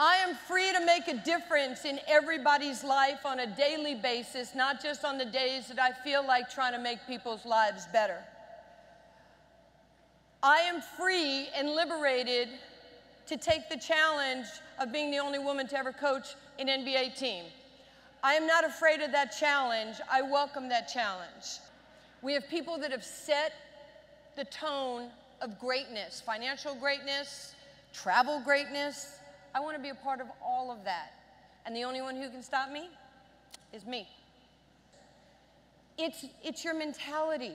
I am free to make a difference in everybody's life on a daily basis, not just on the days that I feel like trying to make people's lives better. I am free and liberated to take the challenge of being the only woman to ever coach an NBA team. I am not afraid of that challenge. I welcome that challenge. We have people that have set the tone of greatness, financial greatness, travel greatness. I want to be a part of all of that. And the only one who can stop me is me. It's, it's your mentality.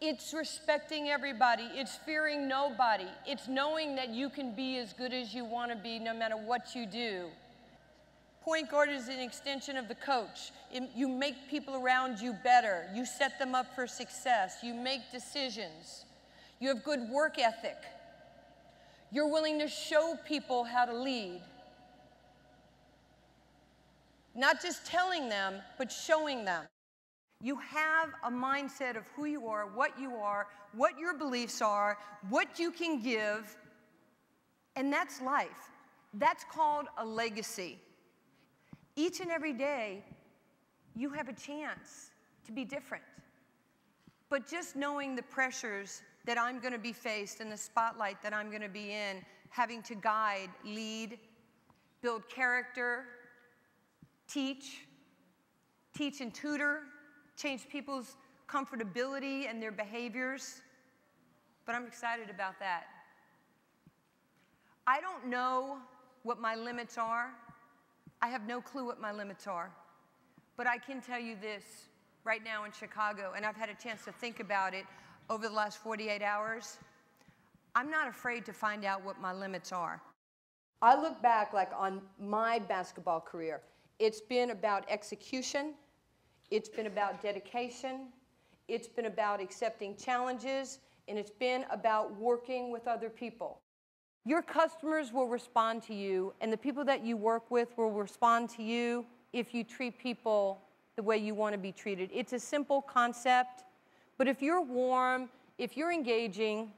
It's respecting everybody. It's fearing nobody. It's knowing that you can be as good as you want to be no matter what you do. Point guard is an extension of the coach. It, you make people around you better. You set them up for success. You make decisions. You have good work ethic. You're willing to show people how to lead. Not just telling them, but showing them. You have a mindset of who you are, what you are, what your beliefs are, what you can give, and that's life. That's called a legacy. Each and every day, you have a chance to be different. But just knowing the pressures that I'm going to be faced and the spotlight that I'm going to be in, having to guide, lead, build character, teach, teach and tutor, change people's comfortability and their behaviors. But I'm excited about that. I don't know what my limits are. I have no clue what my limits are. But I can tell you this right now in Chicago, and I've had a chance to think about it over the last 48 hours. I'm not afraid to find out what my limits are. I look back like on my basketball career. It's been about execution, it's been about dedication, it's been about accepting challenges, and it's been about working with other people. Your customers will respond to you, and the people that you work with will respond to you if you treat people the way you want to be treated. It's a simple concept, but if you're warm, if you're engaging,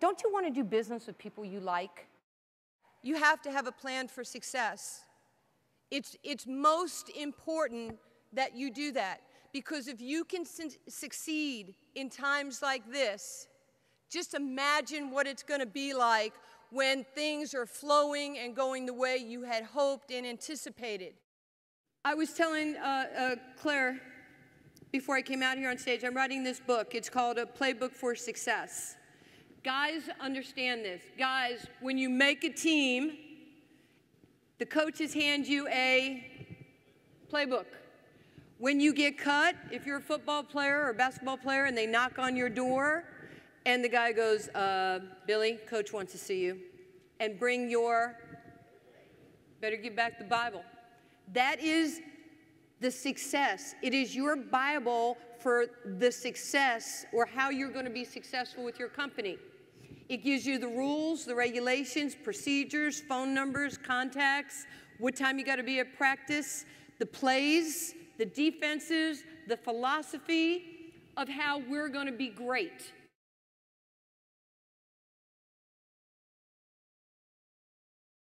don't you want to do business with people you like? You have to have a plan for success. It's, it's most important that you do that because if you can su succeed in times like this, just imagine what it's going to be like when things are flowing and going the way you had hoped and anticipated. I was telling uh, uh, Claire before I came out here on stage, I'm writing this book. It's called A Playbook for Success. Guys, understand this. Guys, when you make a team, the coaches hand you a playbook. When you get cut, if you're a football player or a basketball player and they knock on your door, and the guy goes, uh, Billy, coach wants to see you. And bring your, better give back the Bible. That is the success. It is your Bible for the success or how you're going to be successful with your company. It gives you the rules, the regulations, procedures, phone numbers, contacts, what time you got to be at practice, the plays, the defenses, the philosophy of how we're going to be great.